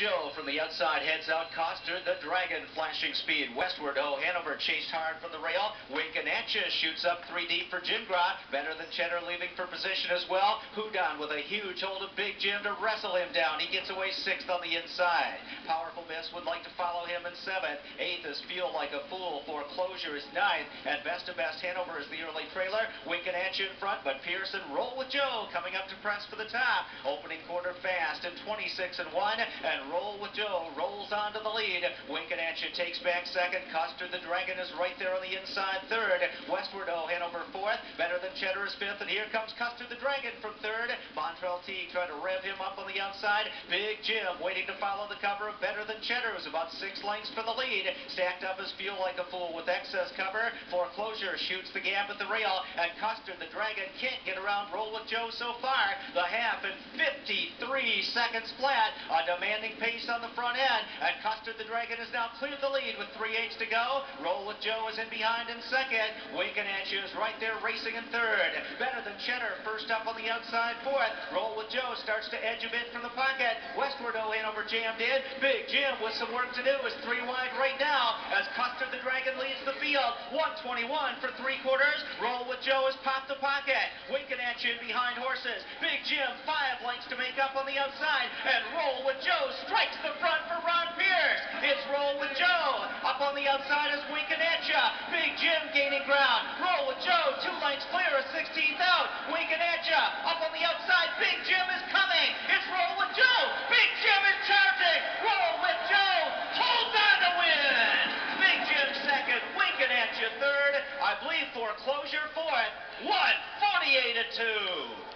Joe from the outside heads out. Custard, the Dragon, flashing speed westward. Oh, Hanover chased hard from the rail. Winkanatcha shoots up three deep for Jim Gra. Better than Cheddar leaving for position as well. Hudon with a huge hold of Big Jim to wrestle him down. He gets away sixth on the inside. Powerful Miss would like to follow him in seventh. Eighth is Feel Like a Fool. Foreclosure is ninth. And Best of Best Hanover is the early trailer. Winkanatcha in front, but Pearson roll with Joe coming up to press for the top. Opening quarter fast and 26 and 1 and Roll with Joe rolls onto the lead. Winking Winkanatcha takes back second. Custard the Dragon is right there on the inside third. Westwardho Hanover fourth. Better than Cheddar is fifth. And here comes Custard the Dragon from third. Montrell T trying to rev him up on the outside. Big Jim waiting to follow the cover of Better Than Cheddar is about six lengths for the lead. Stacked up his fuel Like a Fool with excess cover. Foreclosure shoots the gap at the rail. And Custard the Dragon can't get around Roll with Joe so far. The half and 53 seconds flat. A demanding pace on the front end. And Custard the Dragon has now cleared the lead with three eighths to go. Roll with Joe is in behind in second. Winkanatcha is right there racing in third. Better than Cheddar first up on the outside fourth. Roll with Joe starts to edge a bit from the pocket. Westwardho Hanover jammed in. Big Jim with some work to do is three wide right now as Custard the Dragon leads the field. 121 for three quarters. Roll with Joe has popped the pocket. Winkanatcha in behind horses. Big Jim five likes to make up on the outside. And Roll with Joe strikes the front for Ron Pierce. It's Roll with Joe. Up on the outside is Winkanetcha. Big Jim gaining ground. Roll with Joe. Two lengths clear of 16th out. Winkanetcha. Up on the outside. Big Jim is coming. It's Roll with Joe. Big Jim is charging. Roll with Joe. Hold on to win. Big Jim second. Winkanetcha third. I believe foreclosure for it. 148 to 2.